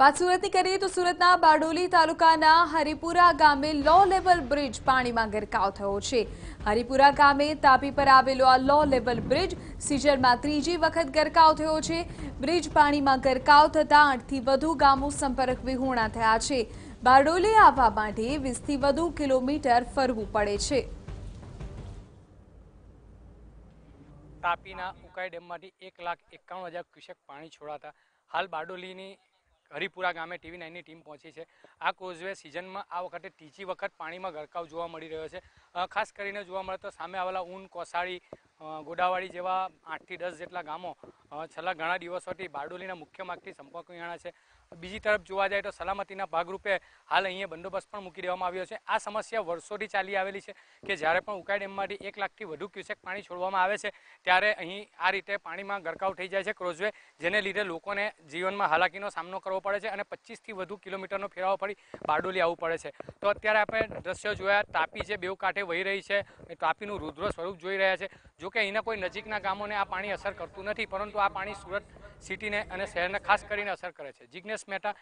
વાત સુરતની કરીએ તો સુરતના બારડોલી તાલુકાના હરિપુરા ગામે લો લેવલ બ્રિજ પાણીમાં ગરકાવ થયો છે. હરિપુરા ગામે તાપી પર આવેલો આ લો લેવલ બ્રિજ સિઝનમાં ત્રીજી વખત ગરકાવ થયો છે. બ્રિજ પાણીમાં ગરકાવ થતાં આઠથી વધુ ગામો સંપર્ક વિહોણા થયા છે. બારડોલી આવવા માટે વીસથી વધુ કિલોમીટર ફરવું પડે છે. તાપીના ઉકાઈ ડેમમાંથી એક લાખ એકાણું હજાર ક્યુસેક પાણી છોડાતા હાલ બારડોલીની હરિપુરા ગામે ટીવી નાઇનની ટીમ પહોંચી છે. આ કોઝવે સિઝનમાં આ વખતે ત્રીજી વખત પાણીમાં ગરકાવ જોવા મળી રહ્યો છે. ખાસ કરીને જોવા મળે તો સામે આવેલા ઊન, કોસાળી ગોડાવાડી જેવા આઠથી દસ જેટલા ગામો છેલ્લા ઘણા દિવસોથી બારડોલીના મુખ્ય માર્ગથી સંપર્ક છે. બીજી તરફ જોવા જાય તો સલામતીના ભાગરૂપે હાલ અહીંયા બંદોબસ્ત પણ મૂકી દેવામાં આવ્યો છે. આ સમસ્યા વર્ષોથી ચાલી આવેલી છે કે જ્યારે પણ ઉકાઈ ડેમમાંથી એક લાખથી વધુ ક્યુસેક પાણી છોડવામાં આવે છે, ત્યારે અહીં આ રીતે પાણીમાં ગરકાવ થઈ જાય છે ક્રોઝવે, જેને લીધે લોકોને જીવનમાં હાલાકીનો સામનો કરવો પડે છે અને પચીસથી વધુ કિલોમીટરનો ફેરાવો પડી બારડોલી આવવું પડે છે. તો અત્યારે આપણે દ્રશ્યો જોયા, તાપી જે બેઉ કાંઠે વહી રહી છે તાપીનું રુદ્ર સ્વરૂપ જોઈ રહ્યા છે. જોકે અહીંના કોઈ નજીકના ગામોને આ પાણી અસર કરતું નથી, પરંતુ આ પાણી સુરત સિટીને અને શહેરને ખાસ કરીને અસર કરે છે. જિજ્ઞેશ મહેતા